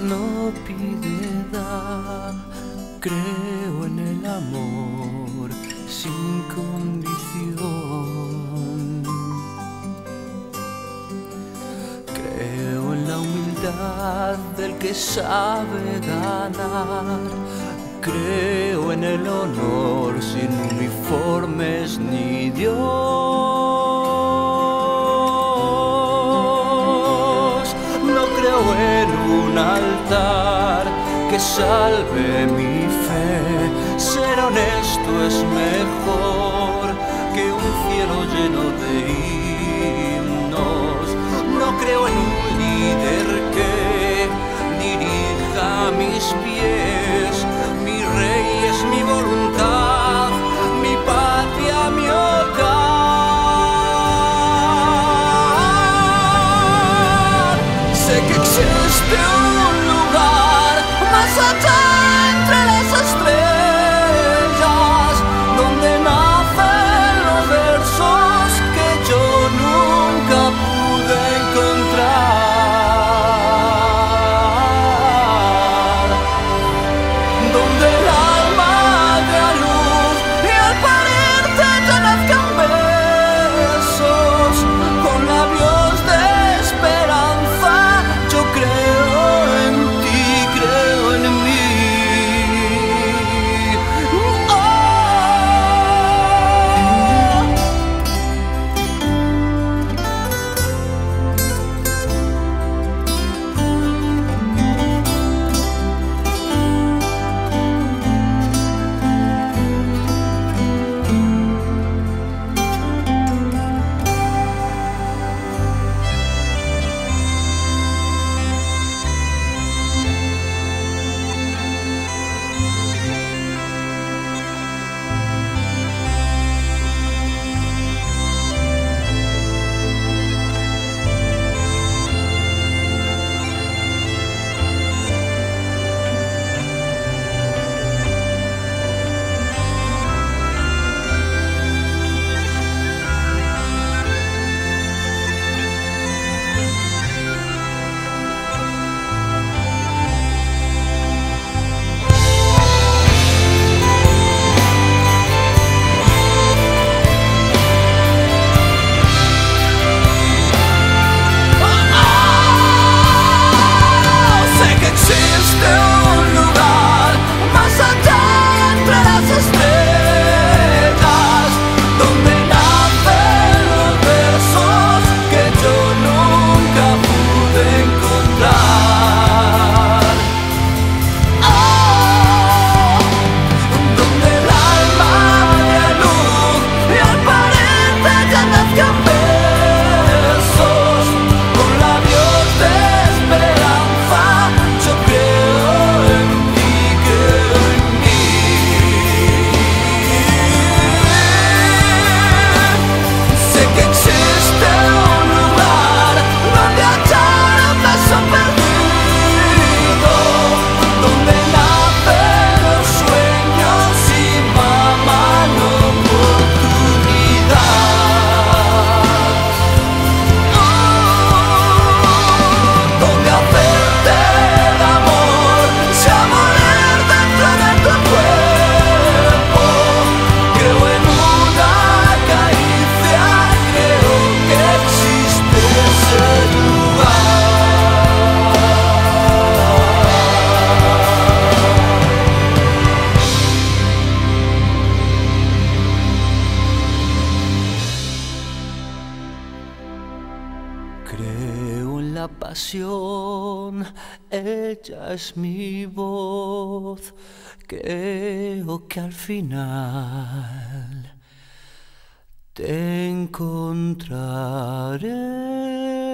no pide dar, creo en el amor sin condición. Creo en la humildad del que sabe ganar. Creo en el honor sin que salve mi fe. Ser honesto es mejor que un cielo lleno de pasión, ella es mi voz, creo que al final te encontraré.